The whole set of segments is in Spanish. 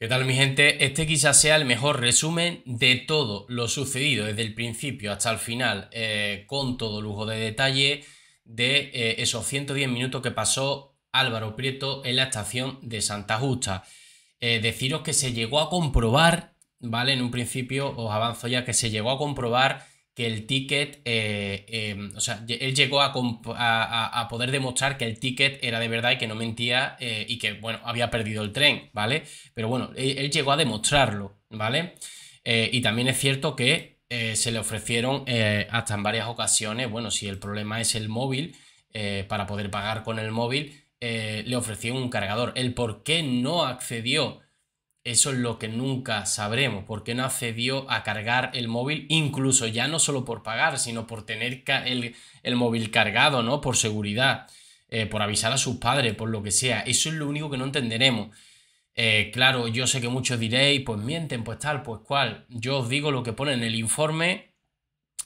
¿Qué tal mi gente? Este quizás sea el mejor resumen de todo lo sucedido desde el principio hasta el final, eh, con todo lujo de detalle de eh, esos 110 minutos que pasó Álvaro Prieto en la estación de Santa Justa. Eh, deciros que se llegó a comprobar, ¿vale? En un principio os avanzo ya que se llegó a comprobar que el ticket, eh, em, o sea, él llegó a, poder demostrar que el ticket era de verdad y que no mentía eh, y que, bueno, había perdido el tren, ¿vale? Pero bueno, él, llegó a demostrarlo, ¿vale? Eh, y también es cierto que se le ofrecieron hasta en varias ocasiones, bueno, si el problema es el móvil, para poder pagar con el móvil, le ofrecieron un cargador. El por qué no accedió eso es lo que nunca sabremos, porque no accedió a cargar el móvil, incluso ya no solo por pagar, sino por tener el, móvil cargado, ¿no? Por seguridad, eh, por avisar a sus padres, por lo que sea. Eso es lo único que no entenderemos. Eh, claro, yo sé que muchos diréis, pues mienten, pues tal, pues cual. Yo os digo lo que pone en el informe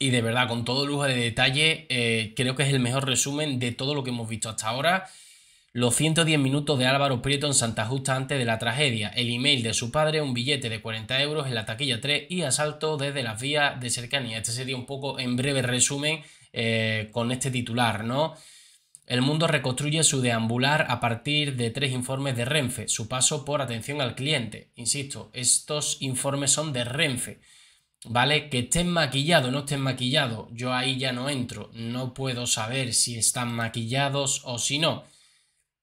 y de verdad, con todo lujo de detalle, eh, creo que es el mejor resumen de todo lo que hemos visto hasta ahora los 110 minutos de Álvaro Prieto en Santa Justa antes de la tragedia, el email de su padre, un billete de 40 euros en la taquilla 3 y asalto desde las vías de cercanía. Este sería un poco en breve resumen eh, con este titular, ¿no? El mundo reconstruye su deambular a partir de tres informes de Renfe, su paso por atención al cliente. Insisto, estos informes son de Renfe. ¿Vale? Que estén maquillados no estén maquillados, yo ahí ya no entro, no puedo saber si están maquillados o si no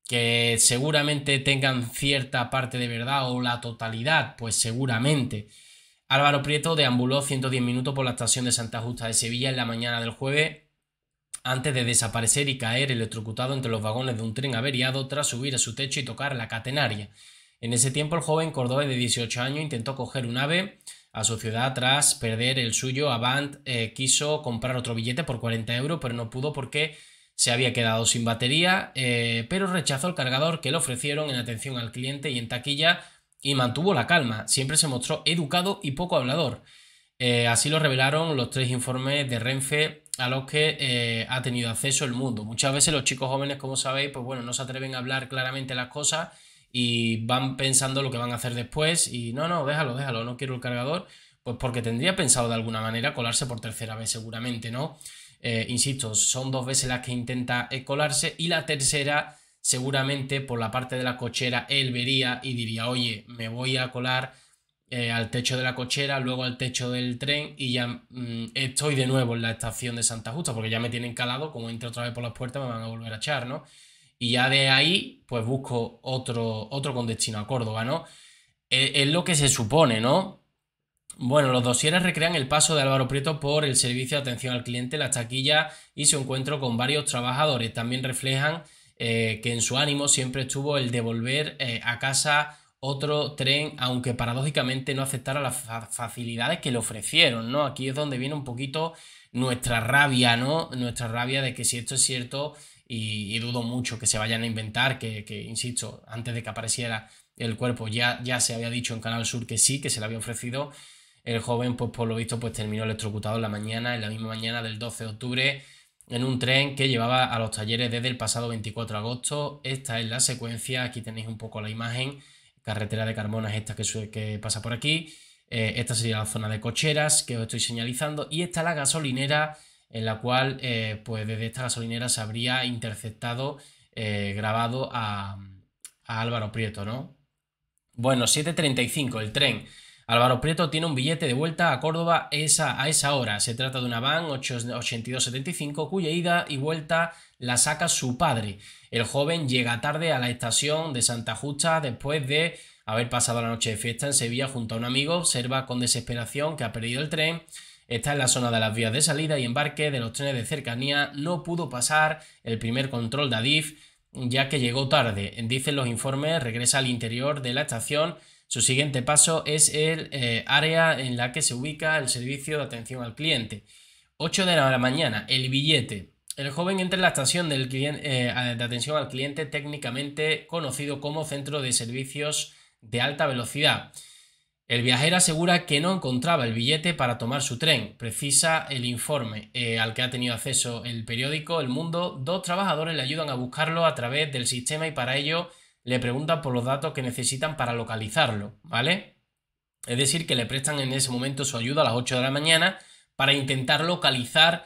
que seguramente tengan cierta parte de verdad o la totalidad, pues seguramente. Álvaro Prieto deambuló 110 minutos por la estación de Santa Justa de Sevilla en la mañana del jueves antes de desaparecer y caer electrocutado entre los vagones de un tren averiado tras subir a su techo y tocar la catenaria. En ese tiempo el joven cordobés de 18 años intentó coger un ave a su ciudad tras perder el suyo. Avant eh, quiso comprar otro billete por 40 euros pero no pudo porque se había quedado sin batería, eh, pero rechazó el cargador que le ofrecieron en atención al cliente y en taquilla y mantuvo la calma. Siempre se mostró educado y poco hablador. Eh, así lo revelaron los tres informes de Renfe a los que eh, ha tenido acceso el mundo. Muchas veces los chicos jóvenes, como sabéis, pues bueno, no se atreven a hablar claramente las cosas y van pensando lo que van a hacer después y no, no, déjalo, déjalo, no quiero el cargador, pues porque tendría pensado de alguna manera colarse por tercera vez seguramente, ¿no? Eh, insisto, son dos veces las que intenta colarse y la tercera seguramente por la parte de la cochera él vería y diría, oye, me voy a colar eh, al techo de la cochera, luego al techo del tren y ya mm, estoy de nuevo en la estación de Santa Justa porque ya me tienen calado, como entre otra vez por las puertas me van a volver a echar, ¿no? Y ya de ahí, pues busco otro, otro con destino a Córdoba, ¿no? Eh, es lo que se supone, ¿no? Bueno, los dosieres recrean el paso de Álvaro Prieto por el servicio de atención al cliente, la taquilla y su encuentro con varios trabajadores. También reflejan eh, que en su ánimo siempre estuvo el devolver eh, a casa otro tren, aunque paradójicamente no aceptara las facilidades que le ofrecieron, ¿no? Aquí es donde viene un poquito nuestra rabia, ¿no? Nuestra rabia de que si esto es cierto, y, dudo mucho que se vayan a inventar, que, que, insisto, antes de que apareciera el cuerpo ya, ya se había dicho en Canal Sur que sí, que se le había ofrecido el joven, pues por lo visto, pues terminó electrocutado en la mañana, en la misma mañana del 12 de octubre, en un tren que llevaba a los talleres desde el pasado 24 de agosto. Esta es la secuencia, aquí tenéis un poco la imagen, carretera de Carmona es esta que, que pasa por aquí. Eh, esta sería la zona de cocheras que os estoy señalizando y esta es la gasolinera en la cual eh, pues desde esta gasolinera se habría interceptado, eh, grabado a, a Álvaro Prieto, ¿no? Bueno, 7.35, el tren Álvaro Prieto tiene un billete de vuelta a Córdoba esa, a esa hora. Se trata de una van 8275 cuya ida y vuelta la saca su padre. El joven llega tarde a la estación de Santa Justa después de haber pasado la noche de fiesta en Sevilla junto a un amigo. Observa con desesperación que ha perdido el tren. Está en la zona de las vías de salida y embarque de los trenes de cercanía. No pudo pasar el primer control de Adif ya que llegó tarde. Dicen los informes, regresa al interior de la estación su siguiente paso es el eh, área en la que se ubica el servicio de atención al cliente. 8 de la mañana, el billete. El joven entra en la estación eh, de atención al cliente, técnicamente conocido como centro de servicios de alta velocidad. El viajero asegura que no encontraba el billete para tomar su tren. Precisa el informe eh, al que ha tenido acceso el periódico El Mundo. Dos trabajadores le ayudan a buscarlo a través del sistema y para ello le preguntan por los datos que necesitan para localizarlo, ¿vale? Es decir, que le prestan en ese momento su ayuda a las 8 de la mañana para intentar localizar,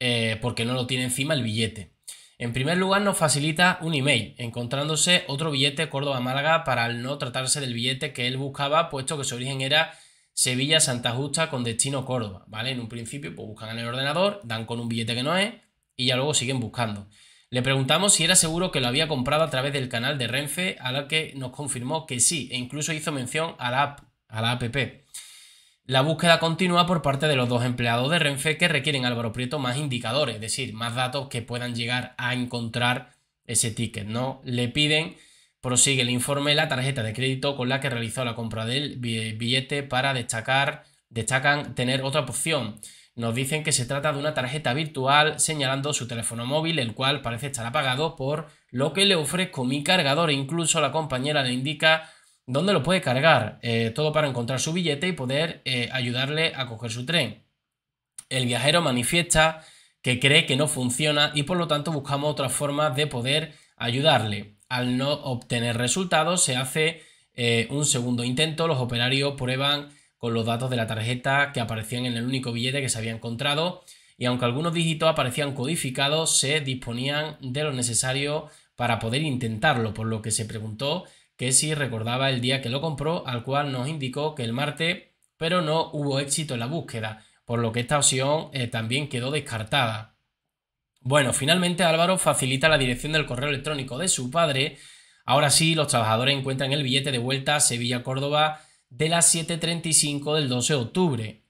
eh, porque no lo tiene encima el billete. En primer lugar, nos facilita un email, encontrándose otro billete Córdoba-Málaga para no tratarse del billete que él buscaba, puesto que su origen era Sevilla-Santa Justa con destino Córdoba, ¿vale? En un principio, pues buscan en el ordenador, dan con un billete que no es y ya luego siguen buscando. Le preguntamos si era seguro que lo había comprado a través del canal de Renfe, a la que nos confirmó que sí, e incluso hizo mención a la, app, a la app. La búsqueda continúa por parte de los dos empleados de Renfe que requieren Álvaro Prieto más indicadores, es decir, más datos que puedan llegar a encontrar ese ticket, ¿no? Le piden, prosigue el informe, la tarjeta de crédito con la que realizó la compra del billete para destacar, destacan tener otra opción nos dicen que se trata de una tarjeta virtual señalando su teléfono móvil, el cual parece estar apagado, por lo que le ofrezco mi cargador e incluso la compañera le indica dónde lo puede cargar, eh, todo para encontrar su billete y poder eh, ayudarle a coger su tren. El viajero manifiesta que cree que no funciona y por lo tanto buscamos otras formas de poder ayudarle. Al no obtener resultados se hace eh, un segundo intento, los operarios prueban con los datos de la tarjeta que aparecían en el único billete que se había encontrado y aunque algunos dígitos aparecían codificados, se disponían de lo necesario para poder intentarlo, por lo que se preguntó que si recordaba el día que lo compró, al cual nos indicó que el martes, pero no hubo éxito en la búsqueda, por lo que esta opción eh, también quedó descartada. Bueno, finalmente Álvaro facilita la dirección del correo electrónico de su padre. Ahora sí, los trabajadores encuentran el billete de vuelta a Sevilla-Córdoba de las 7.35 del 12 de octubre.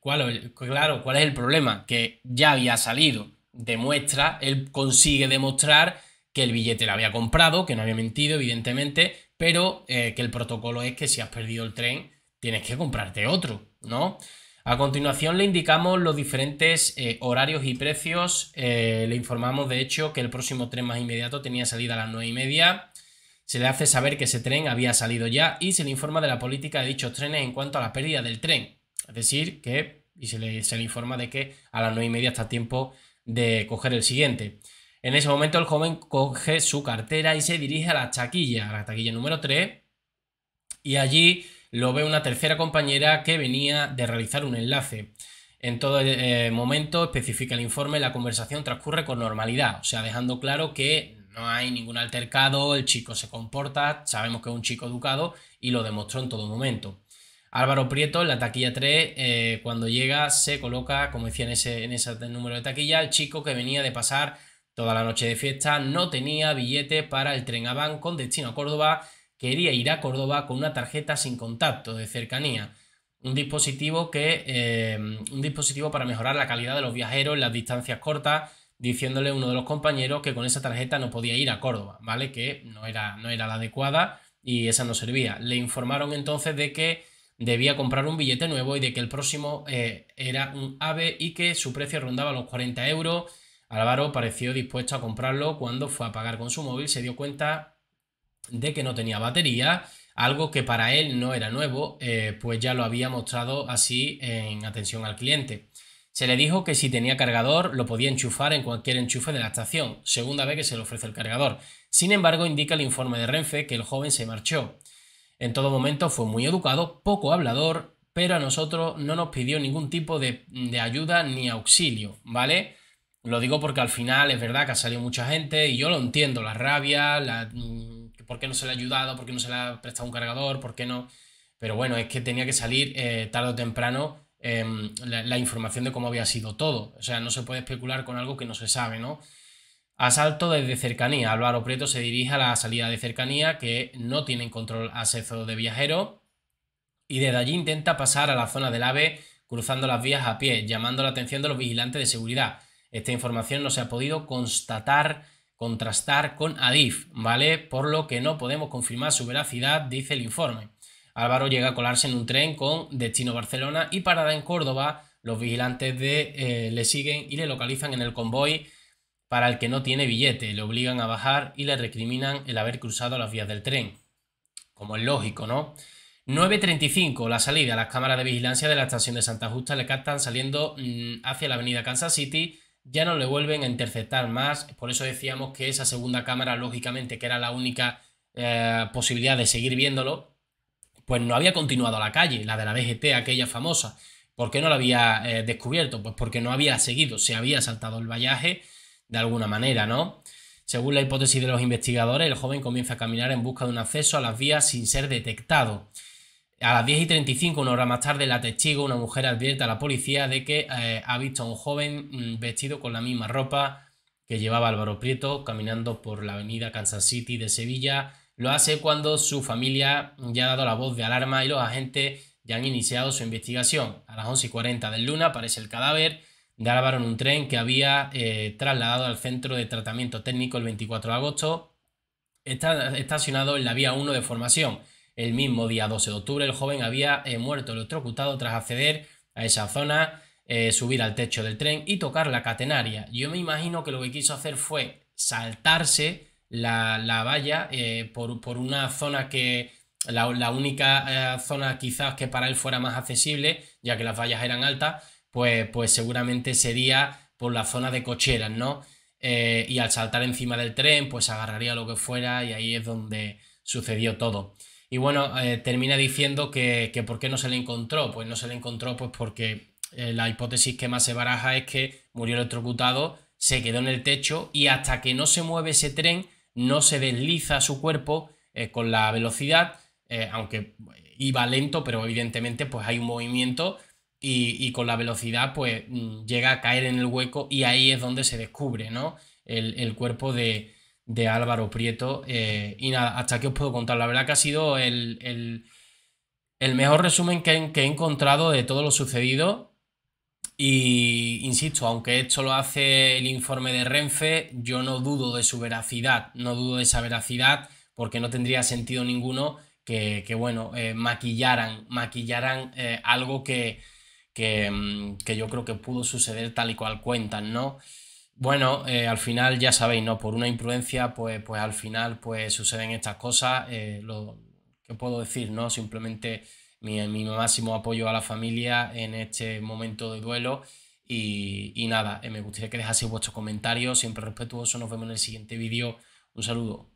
claro, ¿cuál es el problema? Que ya había salido. Demuestra, él consigue demostrar que el billete lo había comprado, que no había mentido, evidentemente, pero eh, que el protocolo es que si has perdido el tren, tienes que comprarte otro, ¿no? A continuación le indicamos los diferentes eh, horarios y precios. Eh, le informamos, de hecho, que el próximo tren más inmediato tenía salida a las 9 y media se le hace saber que ese tren había salido ya y se le informa de la política de dichos trenes en cuanto a la pérdida del tren. Es decir, que y se le, se le informa de que a las 9 y media está tiempo de coger el siguiente. En ese momento el joven coge su cartera y se dirige a la taquilla, a la taquilla número 3, y allí lo ve una tercera compañera que venía de realizar un enlace. En todo eh, momento especifica el informe, la conversación transcurre con normalidad, o sea, dejando claro que no hay ningún altercado, el chico se comporta, sabemos que es un chico educado y lo demostró en todo momento. Álvaro Prieto en la taquilla 3, eh, cuando llega, se coloca, como decía en ese, en ese número de taquilla, el chico que venía de pasar toda la noche de fiesta, no tenía billete para el tren Aván con destino a Córdoba, quería ir a Córdoba con una tarjeta sin contacto de cercanía. Un dispositivo, que, eh, un dispositivo para mejorar la calidad de los viajeros en las distancias cortas diciéndole a uno de los compañeros que con esa tarjeta no podía ir a Córdoba, ¿vale? Que no era, no era la adecuada y esa no servía. Le informaron entonces de que debía comprar un billete nuevo y de que el próximo eh, era un AVE y que su precio rondaba los 40 euros. Álvaro pareció dispuesto a comprarlo cuando fue a pagar con su móvil, se dio cuenta de que no tenía batería, algo que para él no era nuevo, eh, pues ya lo había mostrado así en atención al cliente. Se le dijo que si tenía cargador lo podía enchufar en cualquier enchufe de la estación, segunda vez que se le ofrece el cargador. Sin embargo, indica el informe de Renfe que el joven se marchó. En todo momento fue muy educado, poco hablador, pero a nosotros no nos pidió ningún tipo de, ayuda ni auxilio, ¿vale? Lo digo porque al final es verdad que ha salido mucha gente y yo lo entiendo, la rabia, mm, por qué no se le ha ayudado, por qué no se le ha prestado un cargador, por qué no... Pero bueno, es que tenía que salir eh, tarde o temprano Em, la, información de cómo había sido todo. O sea, no se puede especular con algo que no se sabe, ¿no? Asalto desde cercanía. Álvaro Prieto se dirige a la salida de cercanía que no tienen control acceso de viajeros y desde allí intenta pasar a la zona del AVE cruzando las vías a pie, llamando la atención de los vigilantes de seguridad. Esta información no se ha podido constatar, contrastar con ADIF, ¿vale? Por lo que no podemos confirmar su veracidad, dice el informe. Álvaro llega a colarse en un tren con destino Barcelona y parada en Córdoba. Los vigilantes de, eh, le siguen y le localizan en el convoy para el que no tiene billete. Le obligan a bajar y le recriminan el haber cruzado las vías del tren. Como es lógico, ¿no? 9.35, la salida. Las cámaras de vigilancia de la estación de Santa Justa le captan saliendo mm, hacia la avenida Kansas City. Ya no le vuelven a interceptar más. Por eso decíamos que esa segunda cámara, lógicamente, que era la única eh, posibilidad de seguir viéndolo, pues no había continuado la calle, la de la DGT, aquella famosa. ¿Por qué no la había eh, descubierto? Pues porque no había seguido, se había saltado el vallaje de alguna manera, ¿no? Según la hipótesis de los investigadores, el joven comienza a caminar en busca de un acceso a las vías sin ser detectado. A las 10 y 35, una hora más tarde, la testigo, una mujer, advierte a la policía de que eh, ha visto a un joven mm, vestido con la misma ropa que llevaba Álvaro Prieto caminando por la avenida Kansas City de Sevilla. Lo hace cuando su familia ya ha dado la voz de alarma y los agentes ya han iniciado su investigación. A las 11 y 40 del Luna aparece el cadáver de Álvaro un tren que había eh, trasladado al centro de tratamiento técnico el 24 de agosto. Está estacionado en la vía 1 de formación. El mismo día 12 de octubre el joven había eh, muerto electrocutado tras acceder a esa zona, eh, subir al techo del tren y tocar la catenaria. Yo me imagino que lo que quiso hacer fue saltarse la, valla por, por, una zona que la, la única zona quizás que para él fuera más accesible, ya que las vallas eran altas, pues, pues seguramente sería por la zona de cocheras, ¿no? Eh, y al saltar encima del tren, pues agarraría lo que fuera y ahí es donde sucedió todo. Y bueno, eh, termina diciendo que, que, ¿por qué no se le encontró? Pues no se le encontró pues porque eh, la hipótesis que más se baraja es que murió electrocutado, se quedó en el techo y hasta que no se mueve ese tren, no se desliza su cuerpo con la velocidad, aunque iba lento, pero evidentemente pues hay un movimiento y, con la velocidad pues mm, llega a caer en el hueco y ahí es donde se descubre ¿no? el, cuerpo de, Álvaro Prieto. Eh, y nada, hasta aquí os puedo contar. La verdad que ha sido el, mejor resumen que, he encontrado de todo lo sucedido. Y insisto, aunque esto lo hace el informe de Renfe, yo no dudo de su veracidad, no dudo de esa veracidad porque no tendría sentido ninguno que, bueno, eh, maquillaran, maquillaran eh, algo que, Mm, que, yo creo que pudo suceder tal y cual cuentan, ¿no? Bueno, eh, al final ya sabéis, ¿no? Por una imprudencia, pues, pues al final pues suceden estas cosas. Lo que puedo decir, ¿no? Simplemente mi, mi, máximo apoyo a la familia en este momento de duelo. Y, y nada, eh, me gustaría que dejaseis vuestros comentarios, siempre respetuoso. Nos vemos en el siguiente vídeo. Un saludo.